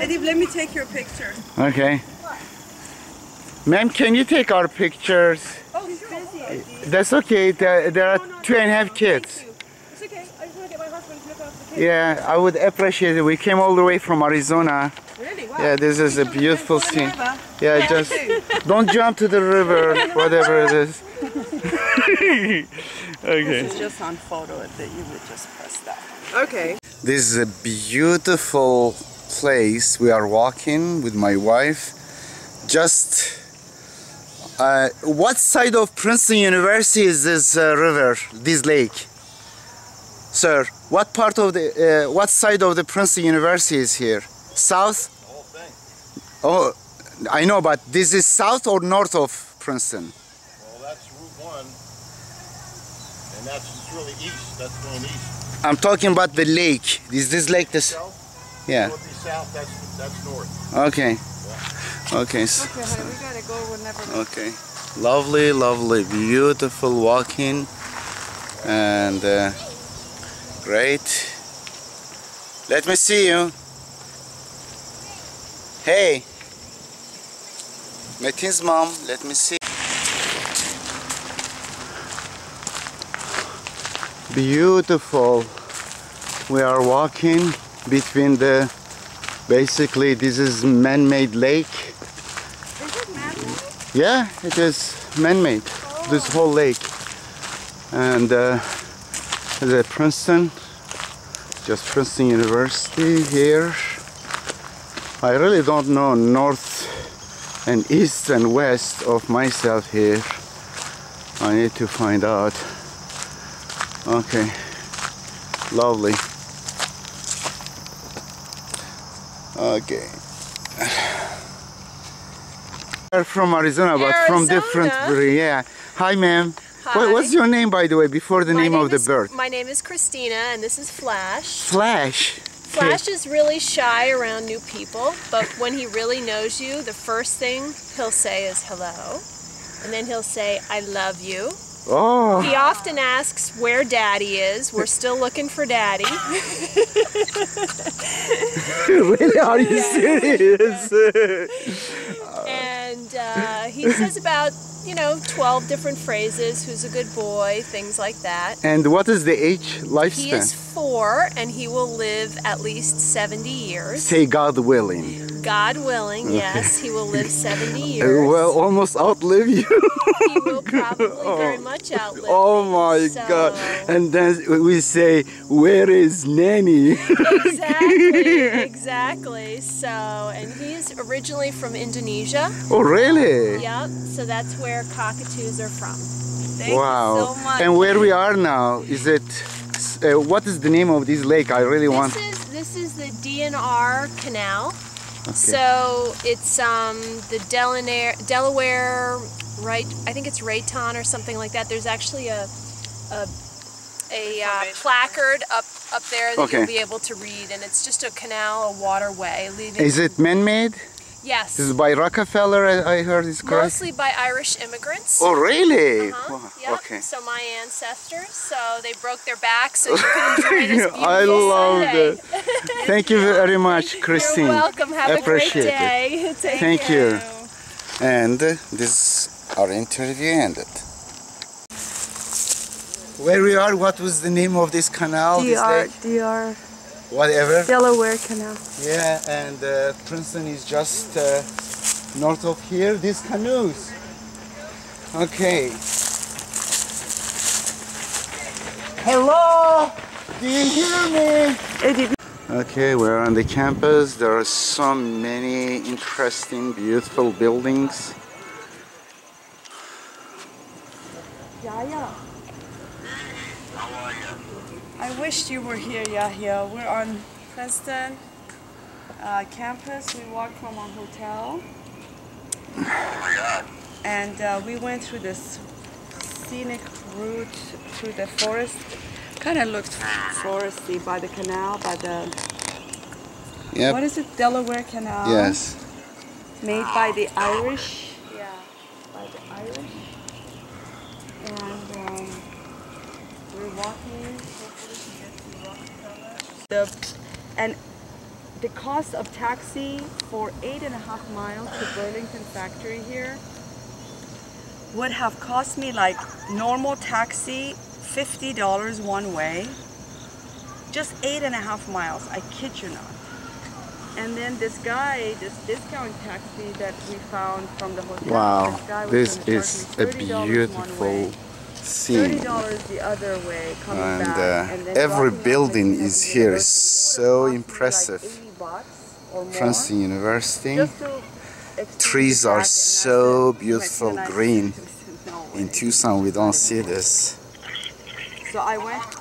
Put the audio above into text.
Edip, let me take your picture. Okay. Ma'am, can you take our pictures? Oh, he's busy, Edip. That's okay. There, there are No, no, two and a no, half kids. It's okay. I just want to get my husband to look after the kids. Yeah, I would appreciate it. We came all the way from Arizona. Really? Wow. Yeah, this is a beautiful fall in the scene. Yeah, Yeah, just do. don't jump to the river, whatever it is. okay. It's just on photo that you would just press that. Okay. This is a beautiful place. We are walking with my wife. Just uh, what side of Princeton University is this uh, river, this lake? Sir, what part of the, uh, what side of the Princeton University is here? South? The whole thing. Oh, I know, but this is south or north of Princeton? Well, that's Route 1. And that's really east. That's going east. I'm talking about the lake. Is this lake this? South? Yeah. It would south. That's, that's north. Okay. Okay. s- Okay, honey, we gotta go whenever. Okay. Lovely, lovely, beautiful walking and uh, great. Let me see you. Hey. Metin's mom, let me see. Beautiful. We are walking between the basically this is man-made lake Is it man-made? yeah, it is man-made. This whole lake, and uh, the Princeton, just Princeton University here. I really don't know north and east and west of myself here. I need to find out. Okay, lovely. Okay. We're from Arizona, but from different. Arizona? Yeah. Hi, ma'am. Hi. What, what's your name, by the way, before the My name, of the bird? My name is Christina, and this is Flash. Flash. Flash is really shy around new people, but when he really knows you, the first thing he'll say is hello. And then he'll say, I love you. Oh, He often asks where daddy is. We're still looking for daddy. really? Are you serious? And uh, he says about, you know, 12 different phrases. Who's a good boy? Things like that. and what is the age lifespan? He is four, and he will live at least 70 years. Say God willing. God willing, yes, he will live 70 years. He will almost outlive you. he will probably very much outlive oh my so- God! And then we say, "Where is Nanny?" Exactly, exactly. So, and he's originally from Indonesia. oh, really? Yep. So that's where cockatoos are from. Thank wow. you so much. And where we are now, is it? Uh, what is the name of this lake? I really want. Is this is the D&R Canal. Okay. So it's um the Delaware Delaware right I think it's Rayton or something like that. There's actually a a, a uh, placard up up there that Okay. you'll be able to read, and it's just a canal, a waterway leaving. Is it man-made? Yes. This is by Rockefeller. I, I heard it's correct. Mostly by Irish immigrants. Oh, really? Uh-huh. Wow, Yep. Okay. So my ancestors, so they broke their backs so you could enjoy this beautiful I love Sunday. that. Thank you very much, Christine. You're. Have Appreciate a great it. day. Take Thank you. care. And this our interview ended. Where we are, what was the name of this canal? DR, lake? DR, Whatever. Delaware Canal. Yeah, and uh, Princeton is just uh, north of here. These canoes. Okay. Hello. Do you hear me? Okay, we're on the campus. There are so many interesting, beautiful buildings. Yahya. I wished you were here, Yahya. We're on Princeton uh, campus. We walked from our hotel. Oh And uh, we went through this scenic route through the forest. Kind of looked foresty by the canal, by the, Yep. what is it, Delaware Canal? Yes. made by the Irish. Yeah, by the Irish. And um, we're walking. hopefully to get to Rockefeller. The, and the cost of taxi for eight and a half miles to Burlington factory here would have cost me like normal taxi $50 one way. Just eight and a half miles, I kid you not. And then this guy, this discount taxi that we found from the hotel. Wow, this, this is a beautiful scene. $30 the other way coming And back. uh, and every building is here is so would've cost me like impressive. 80 bucks or more Princeton University. just to exchange Trees are so beautiful green. In. Tucson, we don't see this. So I went